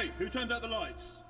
Hey, who turned out the lights?